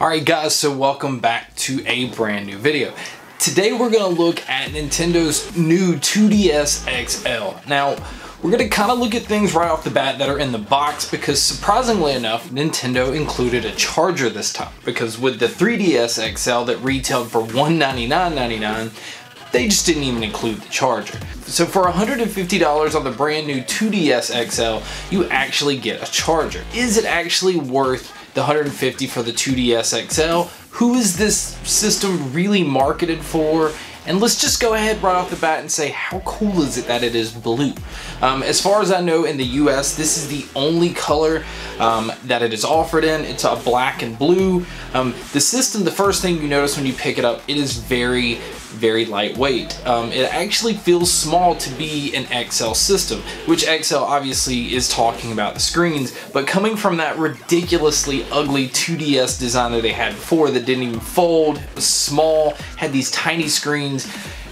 Alright guys, so welcome back to a brand new video. Today we're going to look at Nintendo's new 2DS XL. Now, we're going to kind of look at things right off the bat that are in the box because surprisingly enough, Nintendo included a charger this time. Because with the 3DS XL that retailed for $199.99, they just didn't even include the charger. So for $150 on the brand new 2DS XL, you actually get a charger. Is it actually worth the 150 for the 2DS XL. Who is this system really marketed for? And let's just go ahead right off the bat and say, how cool is it that it is blue? Um, as far as I know in the US, this is the only color um, that it is offered in. It's a black and blue. Um, the system, the first thing you notice when you pick it up, it is very, very lightweight. Um, it actually feels small to be an XL system, which XL obviously is talking about the screens, but coming from that ridiculously ugly 2DS design that they had before that didn't even fold, was small, had these tiny screens,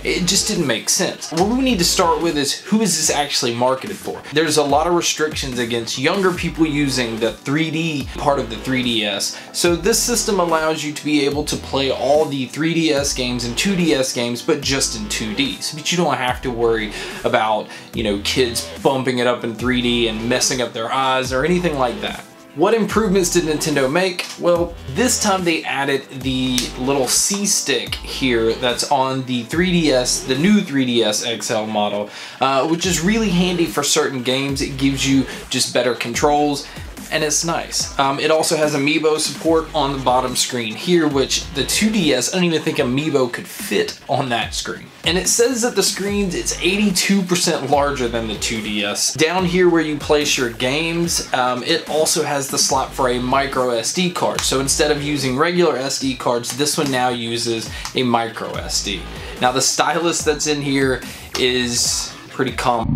it just didn't make sense. What we need to start with is who is this actually marketed for? There's a lot of restrictions against younger people using the 3D part of the 3DS. So this system allows you to be able to play all the 3DS games and 2DS games, but just in 2D. So that you don't have to worry about, you know, kids bumping it up in 3D and messing up their eyes or anything like that. What improvements did Nintendo make? Well, this time they added the little C-stick here that's on the 3DS, the new 3DS XL model, uh, which is really handy for certain games. It gives you just better controls and it's nice. Um, it also has amiibo support on the bottom screen here, which the 2DS, I don't even think amiibo could fit on that screen. And it says that the screens, it's 82% larger than the 2DS. Down here where you place your games, um, it also has the slot for a micro SD card. So instead of using regular SD cards, this one now uses a micro SD. Now the stylus that's in here is pretty common.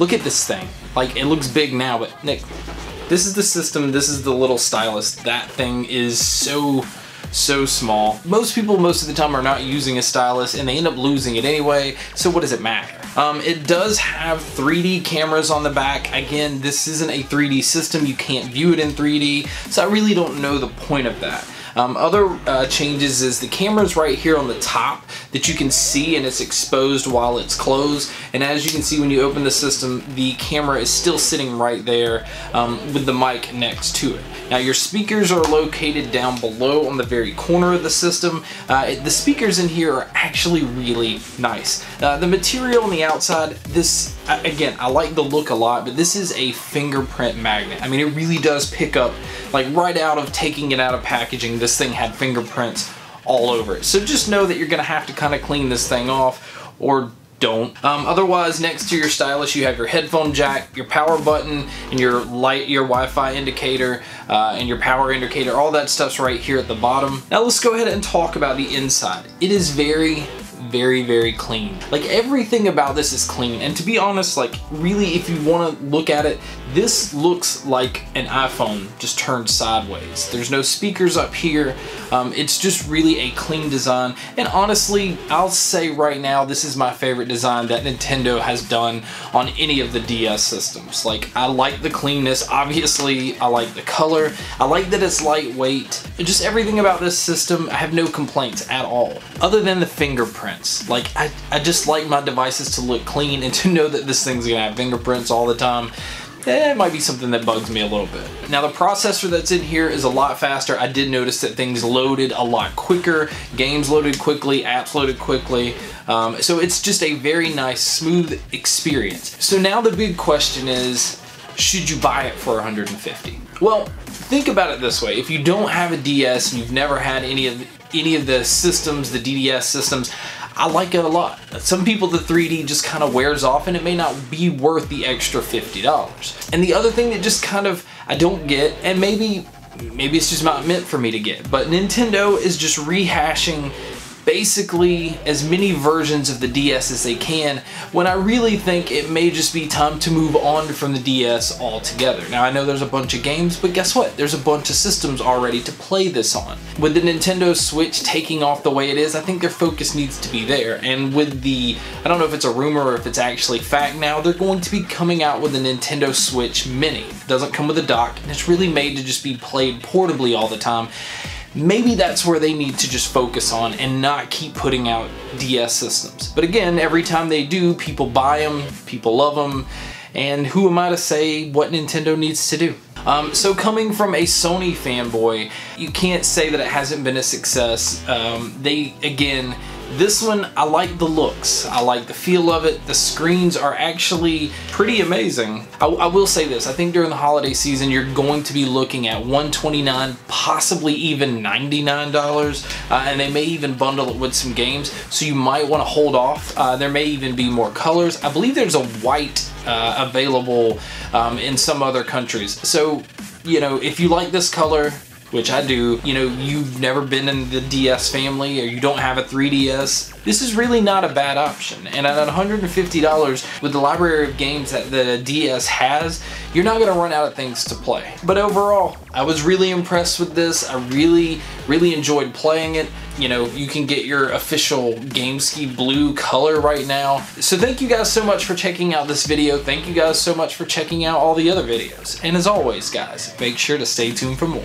Look at this thing. Like, it looks big now, but Nick, this is the system, this is the little stylus. That thing is so, so small. Most people, most of the time, are not using a stylus, and they end up losing it anyway, so what does it matter? Um, it does have 3D cameras on the back. Again, this isn't a 3D system, you can't view it in 3D, so I really don't know the point of that. Um, other uh, changes is the camera's right here on the top that you can see and it's exposed while it's closed. And as you can see when you open the system, the camera is still sitting right there um, with the mic next to it. Now your speakers are located down below on the very corner of the system. Uh, the speakers in here are actually really nice. Uh, the material on the outside, this, again, I like the look a lot, but this is a fingerprint magnet. I mean, it really does pick up, like right out of taking it out of packaging, this thing had fingerprints all over it. So just know that you're gonna have to kind of clean this thing off or don't. Um, otherwise, next to your stylus, you have your headphone jack, your power button, and your light, your Wi-Fi indicator, uh, and your power indicator. All that stuff's right here at the bottom. Now let's go ahead and talk about the inside. It is very, very, very clean. Like everything about this is clean. And to be honest, like really, if you want to look at it, this looks like an iPhone just turned sideways. There's no speakers up here. Um, it's just really a clean design. And honestly, I'll say right now, this is my favorite design that Nintendo has done on any of the DS systems. Like, I like the cleanness. Obviously, I like the color. I like that it's lightweight. Just everything about this system, I have no complaints at all. Other than the fingerprints. Like, I, I just like my devices to look clean and to know that this thing's gonna have fingerprints all the time eh, it might be something that bugs me a little bit. Now the processor that's in here is a lot faster. I did notice that things loaded a lot quicker, games loaded quickly, apps loaded quickly. Um, so it's just a very nice, smooth experience. So now the big question is, should you buy it for 150? Well, think about it this way. If you don't have a DS and you've never had any of any of the systems, the DDS systems, I like it a lot. Some people the 3D just kind of wears off and it may not be worth the extra $50. And the other thing that just kind of I don't get, and maybe maybe it's just not meant for me to get, but Nintendo is just rehashing basically as many versions of the DS as they can when I really think it may just be time to move on from the DS altogether. Now I know there's a bunch of games, but guess what? There's a bunch of systems already to play this on. With the Nintendo Switch taking off the way it is, I think their focus needs to be there. And with the, I don't know if it's a rumor or if it's actually fact now, they're going to be coming out with a Nintendo Switch Mini. It doesn't come with a dock, and it's really made to just be played portably all the time maybe that's where they need to just focus on and not keep putting out DS systems. But again, every time they do, people buy them, people love them, and who am I to say what Nintendo needs to do? Um, so coming from a Sony fanboy, you can't say that it hasn't been a success. Um, they, again, this one, I like the looks. I like the feel of it. The screens are actually pretty amazing. I, I, will say this, I think during the holiday season, you're going to be looking at 129 possibly even $99, uh, and they may even bundle it with some games, so you might want to hold off. Uh, there may even be more colors. I believe there's a white uh, available um, in some other countries. So, you know, if you like this color, which I do, you know, you've never been in the DS family or you don't have a 3DS, this is really not a bad option. And at $150 with the library of games that the DS has, you're not gonna run out of things to play. But overall, I was really impressed with this. I really, really enjoyed playing it. You know, you can get your official Gamesky blue color right now. So thank you guys so much for checking out this video. Thank you guys so much for checking out all the other videos. And as always, guys, make sure to stay tuned for more.